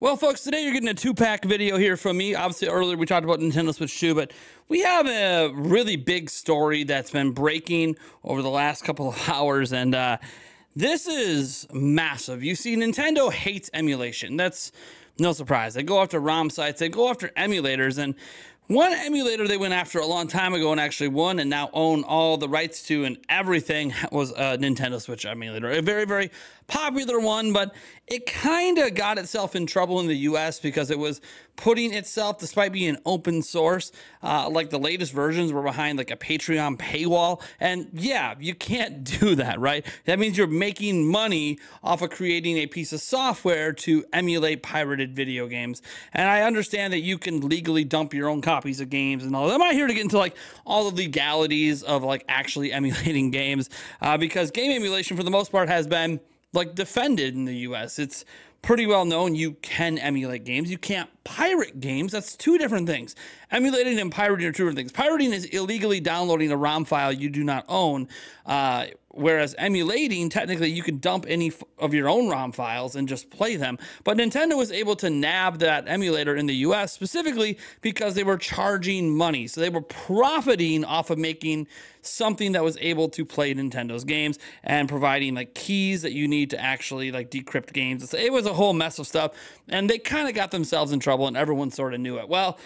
Well, folks, today you're getting a two pack video here from me. Obviously, earlier we talked about Nintendo Switch 2, but we have a really big story that's been breaking over the last couple of hours, and uh, this is massive. You see, Nintendo hates emulation. That's no surprise. They go after ROM sites, they go after emulators, and one emulator they went after a long time ago and actually won and now own all the rights to and everything was a Nintendo Switch emulator. A very, very popular one, but it kind of got itself in trouble in the US because it was putting itself, despite being open source, uh, like the latest versions were behind like a Patreon paywall. And yeah, you can't do that, right? That means you're making money off of creating a piece of software to emulate pirated video games. And I understand that you can legally dump your own copies of games and all. I'm not here to get into like all the legalities of like actually emulating games uh, because game emulation for the most part has been like defended in the US. It's pretty well known you can emulate games. You can't pirate games. That's two different things. Emulating and pirating are two different things. Pirating is illegally downloading a ROM file you do not own. Uh, whereas emulating, technically, you can dump any of your own ROM files and just play them. But Nintendo was able to nab that emulator in the US specifically because they were charging money. So they were profiting off of making something that was able to play Nintendo's games and providing like keys that you need to actually like decrypt games. It was a whole mess of stuff. And they kind of got themselves in trouble and everyone sort of knew it. Well,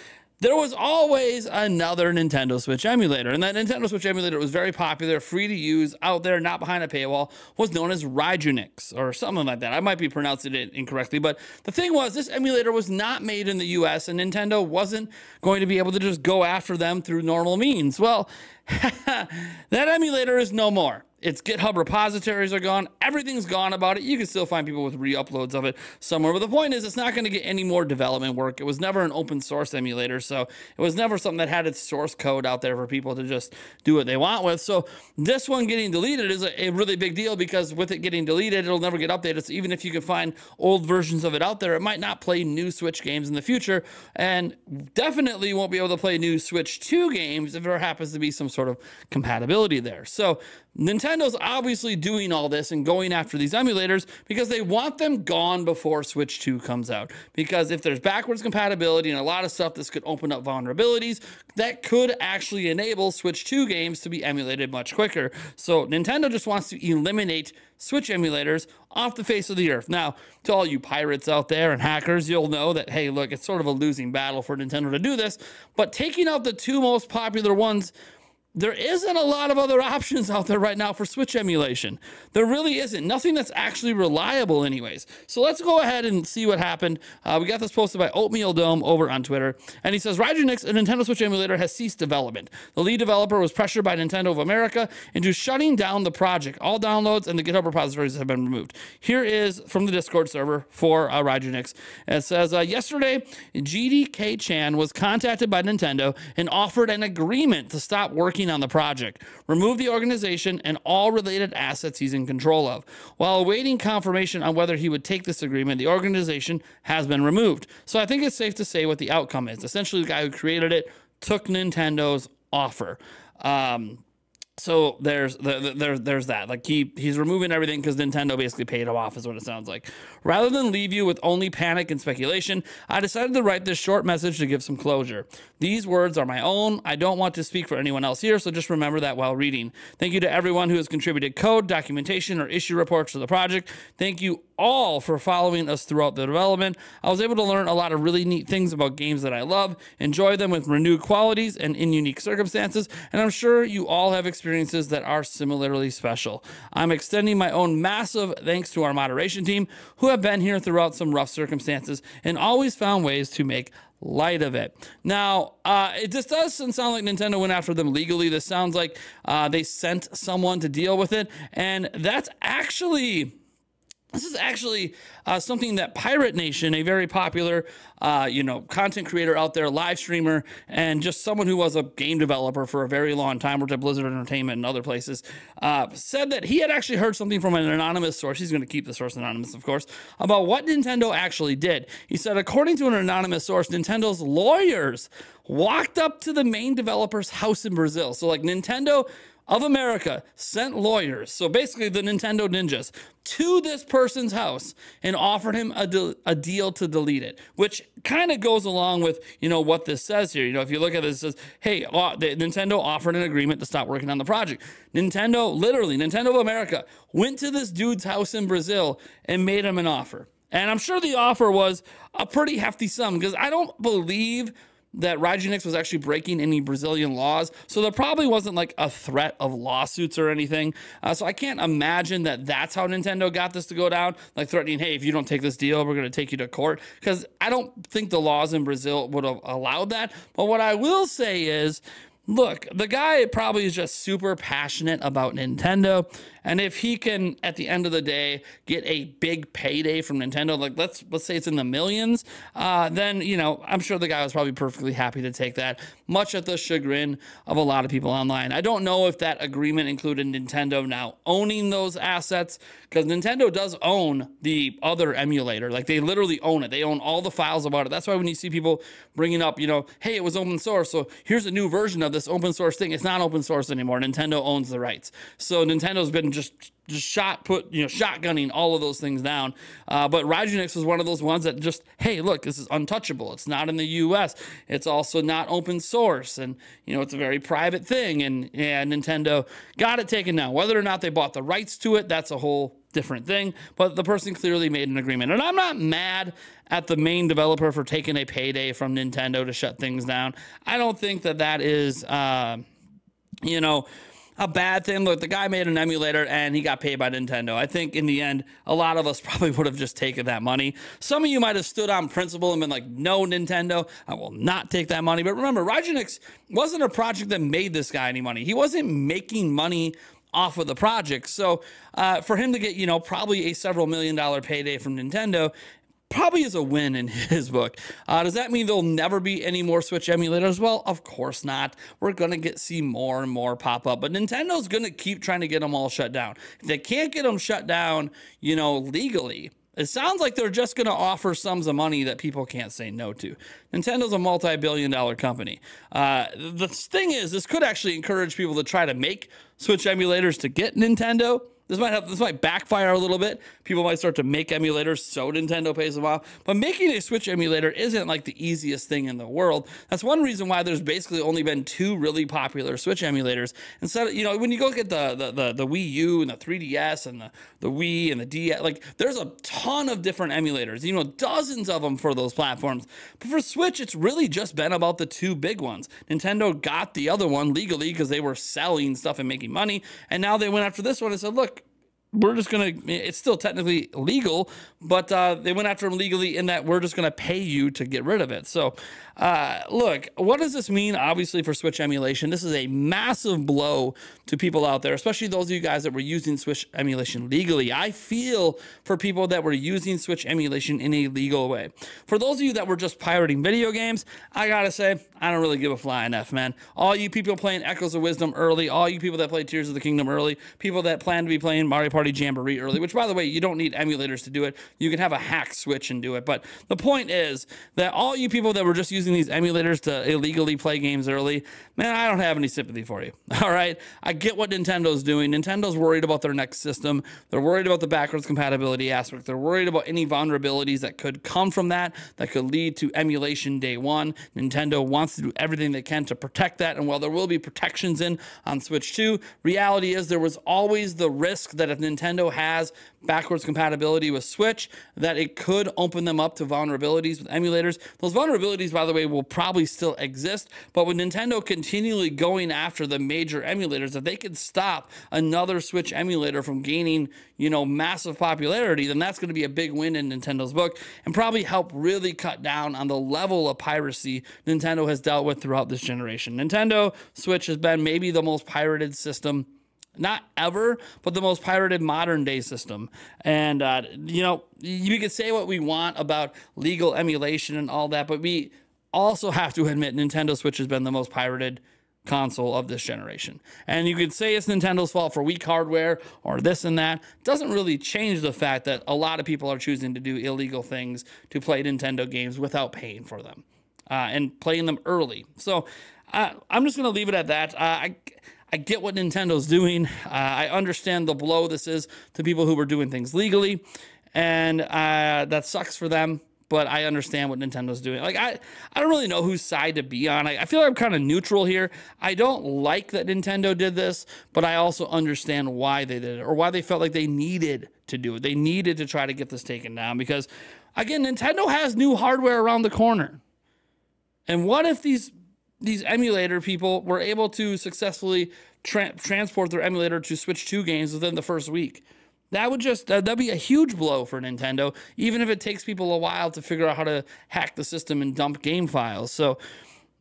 there was always another Nintendo Switch emulator. And that Nintendo Switch emulator was very popular, free to use, out there, not behind a paywall, was known as Ryujinx or something like that. I might be pronouncing it incorrectly, but the thing was, this emulator was not made in the US, and Nintendo wasn't going to be able to just go after them through normal means. Well, that emulator is no more. Its GitHub repositories are gone. Everything's gone about it. You can still find people with re-uploads of it somewhere. But the point is, it's not going to get any more development work. It was never an open source emulator, so it was never something that had its source code out there for people to just do what they want with. So this one getting deleted is a, a really big deal because with it getting deleted, it'll never get updated. So even if you can find old versions of it out there, it might not play new Switch games in the future, and definitely won't be able to play new Switch 2 games if there happens to be some sort of compatibility there. So Nintendo's obviously doing all this and going after these emulators because they want them gone before Switch 2 comes out. Because if there's backwards compatibility and a lot of stuff, this could open up vulnerabilities that could actually enable Switch 2 games to be emulated much quicker. So Nintendo just wants to eliminate Switch emulators off the face of the earth. Now, to all you pirates out there and hackers, you'll know that, hey, look, it's sort of a losing battle for Nintendo to do this. But taking out the two most popular ones there isn't a lot of other options out there right now for Switch emulation. There really isn't. Nothing that's actually reliable, anyways. So let's go ahead and see what happened. Uh, we got this posted by Oatmeal Dome over on Twitter. And he says Ryujinx, a Nintendo Switch emulator, has ceased development. The lead developer was pressured by Nintendo of America into shutting down the project. All downloads and the GitHub repositories have been removed. Here is from the Discord server for uh, Ryujinx. It says uh, Yesterday, GDK Chan was contacted by Nintendo and offered an agreement to stop working working on the project, remove the organization and all related assets he's in control of. While awaiting confirmation on whether he would take this agreement, the organization has been removed. So I think it's safe to say what the outcome is. Essentially, the guy who created it took Nintendo's offer. Um, so there's the, there's there's that like he he's removing everything because Nintendo basically paid him off is what it sounds like. Rather than leave you with only panic and speculation, I decided to write this short message to give some closure. These words are my own. I don't want to speak for anyone else here, so just remember that while reading. Thank you to everyone who has contributed code, documentation, or issue reports to the project. Thank you all for following us throughout the development. I was able to learn a lot of really neat things about games that I love, enjoy them with renewed qualities and in unique circumstances, and I'm sure you all have experiences that are similarly special. I'm extending my own massive thanks to our moderation team who have been here throughout some rough circumstances and always found ways to make light of it. Now, uh, it just doesn't sound like Nintendo went after them legally. This sounds like uh, they sent someone to deal with it. And that's actually this is actually uh, something that Pirate Nation, a very popular, uh, you know, content creator out there, live streamer, and just someone who was a game developer for a very long time, worked at Blizzard Entertainment and other places, uh, said that he had actually heard something from an anonymous source. He's going to keep the source anonymous, of course, about what Nintendo actually did. He said, according to an anonymous source, Nintendo's lawyers walked up to the main developer's house in Brazil. So, like, Nintendo of America sent lawyers, so basically the Nintendo ninjas, to this person's house and offered him a, de- a deal to delete it, which kind of goes along with, you know, what this says here. You know, if you look at this, it says, hey, uh, the, Nintendo offered an agreement to stop working on the project. Nintendo, literally, Nintendo of America went to this dude's house in Brazil and made him an offer. And I'm sure the offer was a pretty hefty sum because I don't believe that Ryujinx was actually breaking any Brazilian laws. So there probably wasn't like a threat of lawsuits or anything. Uh, so I can't imagine that that's how Nintendo got this to go down, like threatening, hey, if you don't take this deal, we're going to take you to court. Because I don't think the laws in Brazil would have allowed that. But what I will say is, look, the guy probably is just super passionate about Nintendo. And if he can, at the end of the day, get a big payday from Nintendo, like let's let's say it's in the millions, uh, then you know I'm sure the guy was probably perfectly happy to take that, much at the chagrin of a lot of people online. I don't know if that agreement included Nintendo now owning those assets because Nintendo does own the other emulator, like they literally own it. They own all the files about it. That's why when you see people bringing up, you know, hey, it was open source, so here's a new version of this open source thing. It's not open source anymore. Nintendo owns the rights, so Nintendo's been just just shot put you know shotgunning all of those things down. Uh, but Ryujinx was one of those ones that just hey look this is untouchable. It's not in the U.S. It's also not open source, and you know it's a very private thing. And yeah, Nintendo got it taken down. Whether or not they bought the rights to it, that's a whole different thing. But the person clearly made an agreement, and I'm not mad at the main developer for taking a payday from Nintendo to shut things down. I don't think that that is uh, you know a bad thing. Look, the guy made an emulator and he got paid by Nintendo. I think in the end, a lot of us probably would have just taken that money. Some of you might have stood on principle and been like, no, Nintendo, I will not take that money. But remember, Ryujinx wasn't a project that made this guy any money. He wasn't making money off of the project. So uh, for him to get, you know, probably a several million dollar payday from Nintendo probably is a win in his book. Uh, does that mean there'll never be any more Switch emulators? Well, of course not. We're going to get see more and more pop up, but Nintendo's going to keep trying to get them all shut down. If they can't get them shut down, you know, legally, it sounds like they're just going to offer sums of money that people can't say no to. Nintendo's a multi billion dollar company. Uh, the thing is, this could actually encourage people to try to make Switch emulators to get Nintendo this might this might backfire a little bit. People might start to make emulators so Nintendo pays them off. But making a Switch emulator isn't like the easiest thing in the world. That's one reason why there's basically only been two really popular Switch emulators. Instead of, you know, when you go at the the, the, the Wii U and the 3DS and the, the Wii and the DS, like there's a ton of different emulators, you know, dozens of them for those platforms. But for Switch, it's really just been about the two big ones. Nintendo got the other one legally because they were selling stuff and making money. And now they went after this one and said, look, we're just gonna it's still technically legal but uh, they went after him legally in that we're just gonna pay you to get rid of it. So uh, look what does this mean obviously for switch emulation? This is a massive blow to people out there especially those of you guys that were using switch emulation legally. I feel for people that were using switch emulation in a legal way. For those of you that were just pirating video games i gotta say i don't really give a flying f man. All you people playing echoes of wisdom early all you people that played tears of the kingdom early people that plan to be playing mario party Party Jamboree early, which by the way, you don't need emulators to do it. You can have a hack switch and do it. But the point is that all you people that were just using these emulators to illegally play games early, man, I don't have any sympathy for you. All right. I get what Nintendo's doing. Nintendo's worried about their next system. They're worried about the backwards compatibility aspect. They're worried about any vulnerabilities that could come from that, that could lead to emulation day one. Nintendo wants to do everything they can to protect that. And while there will be protections in on Switch 2, reality is there was always the risk that if Nintendo Nintendo has backwards compatibility with Switch, that it could open them up to vulnerabilities with emulators. Those vulnerabilities, by the way, will probably still exist, but with Nintendo continually going after the major emulators, if they could stop another Switch emulator from gaining, you know, massive popularity, then that's going to be a big win in Nintendo's book and probably help really cut down on the level of piracy Nintendo has dealt with throughout this generation. Nintendo Switch has been maybe the most pirated system not ever, but the most pirated modern day system. And, uh, you know, you can say what we want about legal emulation and all that, but we also have to admit Nintendo Switch has been the most pirated console of this generation. And you could say it's Nintendo's fault for weak hardware or this and that. Doesn't really change the fact that a lot of people are choosing to do illegal things to play Nintendo games without paying for them uh, and playing them early. So uh, I'm just going to leave it at that. Uh, I, I get what Nintendo's doing. Uh, I understand the blow this is to people who were doing things legally, and uh, that sucks for them. But I understand what Nintendo's doing. Like I, I don't really know whose side to be on. I, I feel like I'm kind of neutral here. I don't like that Nintendo did this, but I also understand why they did it or why they felt like they needed to do it. They needed to try to get this taken down because, again, Nintendo has new hardware around the corner. And what if these these emulator people were able to successfully tra- transport their emulator to Switch 2 games within the first week. That would just uh, that'd be a huge blow for Nintendo, even if it takes people a while to figure out how to hack the system and dump game files. So,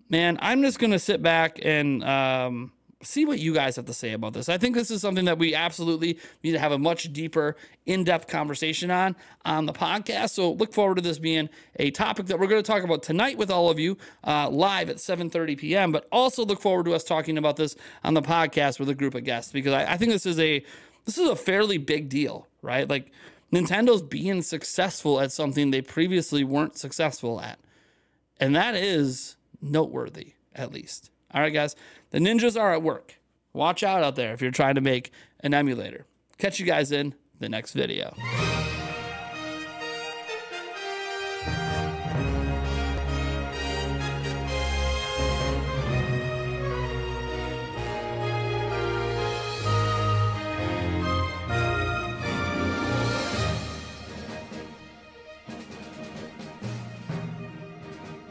man, I'm just gonna sit back and um, see what you guys have to say about this. I think this is something that we absolutely need to have a much deeper, in-depth conversation on on the podcast. So look forward to this being a topic that we're going to talk about tonight with all of you uh, live at 7:30 p.m. But also look forward to us talking about this on the podcast with a group of guests because I, I think this is a this is a fairly big deal, right? Like Nintendo's being successful at something they previously weren't successful at, and that is noteworthy, at least. All right, guys. The ninjas are at work. Watch out out there if you're trying to make an emulator. Catch you guys in the next video.